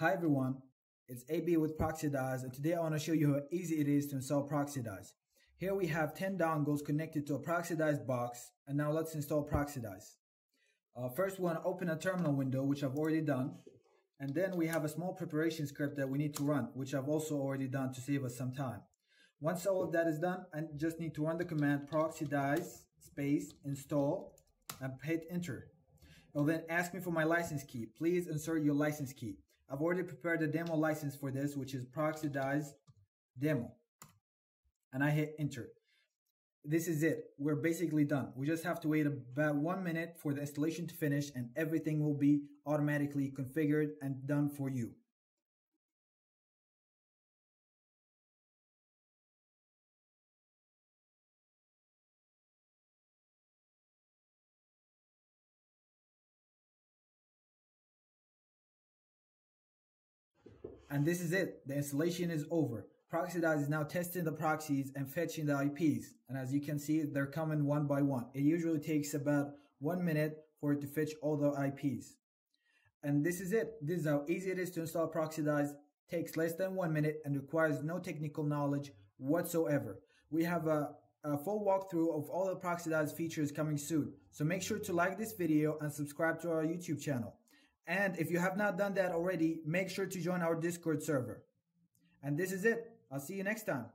Hi everyone, it's AB with Proxidize and today I want to show you how easy it is to install Proxidize. Here we have 10 dongles connected to a Proxidize box and now let's install Proxidize. Uh, first we want to open a terminal window which I've already done and then we have a small preparation script that we need to run which I've also already done to save us some time. Once all of that is done, I just need to run the command proxidize space install and hit enter. It'll then ask me for my license key. Please insert your license key. I've already prepared the demo license for this, which is proxidize demo. And I hit enter. This is it. We're basically done. We just have to wait about one minute for the installation to finish and everything will be automatically configured and done for you. And this is it. The installation is over. Proxidize is now testing the proxies and fetching the IPs. And as you can see, they're coming one by one. It usually takes about one minute for it to fetch all the IPs. And this is it. This is how easy it is to install Proxidize. Takes less than one minute and requires no technical knowledge whatsoever. We have a, a full walkthrough of all the Proxidize features coming soon. So make sure to like this video and subscribe to our YouTube channel. And if you have not done that already, make sure to join our Discord server. And this is it. I'll see you next time.